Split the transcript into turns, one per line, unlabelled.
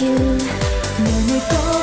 you nơi nơi có